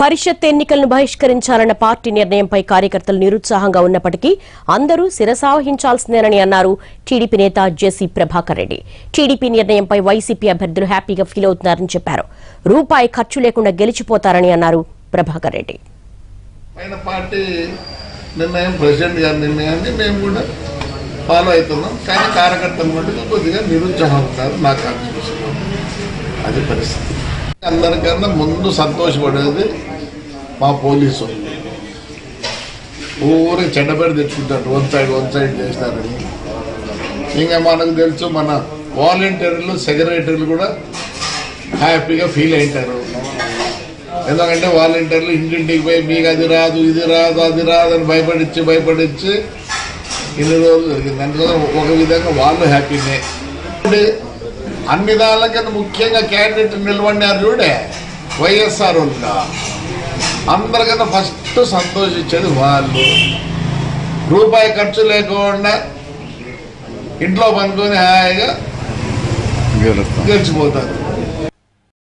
పరిషత్ ఎన్నికలను బహిష్కరించాలన్న పార్టీ నిర్ణయంపై కార్యకర్తలు నిరుత్సాహంగా ఉన్నప్పటికీ అందరూ శిరసావహించాల్సిందేనని అన్నారు టీడీపీ నేత జెసి ప్రభాకర్ రెడ్డి. టీడీపీ నిర్ణయంపై వైసీపీ అభ్యర్థులు హ్యాపీగా ఫీల్ అవుతున్నారని చెప్పారు. రూపాయి ఖర్చు లేకుండా గెలిచిపోతారని అన్నారు ప్రభాకర్ రెడ్డి. నిర్ణయం ప్రెసిడెంట్ గారి నిర్ణయాన్ని మేము కూడా ఫాలో అవుతున్నాం. కానీ కార్యకర్తలు కొద్దిగా నిరుత్సాహం నాకు అది పరిస్థితి. అందరికన్నా ముందు సంతోషపడేది మా పోలీసు. ఊరికి చెడ్డబడి తెచ్చుకుంటారు వన్ సైడ్ వన్ సైడ్ చేస్తారని. ఇంకా మనకు తెలుసు మన వాలంటీర్లు సెక్రటరీలు కూడా హ్యాపీగా ఫీల్ అవుతారు ఎందుకంటే వాలంటీర్లు ఇంటింటికి పోయి మీకు అది రాదు ఇది రాదు అది రాదు అని భయపడిచ్చి భయపడిచ్చి ఇన్ని రోజులు జరిగింది. అందుకని ఒక విధంగా వాళ్ళు హ్యాపీనే. అన్ని దానికన్నా ముఖ్యంగా క్యాండిడేట్ నిలబడినారు చూడే వైఎస్ఆర్ వాళ్ళ అందరికన్నా ఫస్ట్ సంతోషించేది వాళ్ళు. రూపాయి ఖర్చు లేకుండా ఇంట్లో పనుకొని హాయిగా గెలిచిపోతారు.